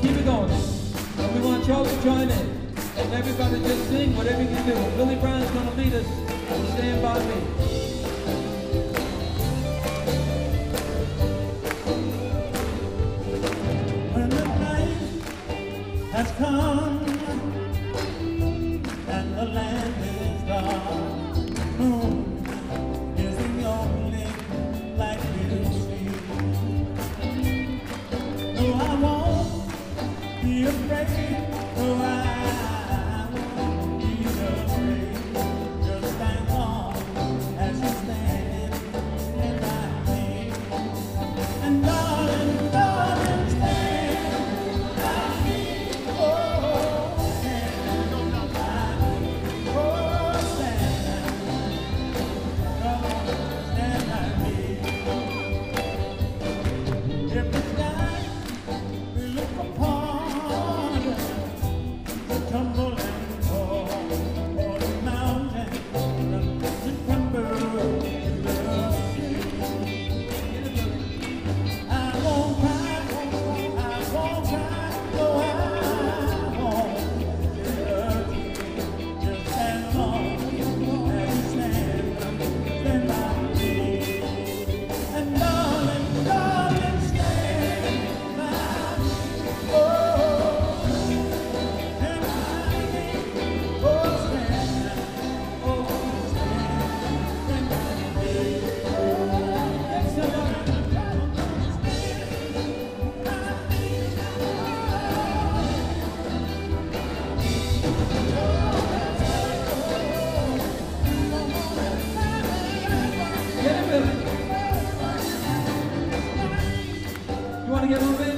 Keep it going. And we want y'all to join in. And everybody just sing whatever you can do. Billy Brown's gonna lead us. Stand by me. When the night has come No, I yanındayım.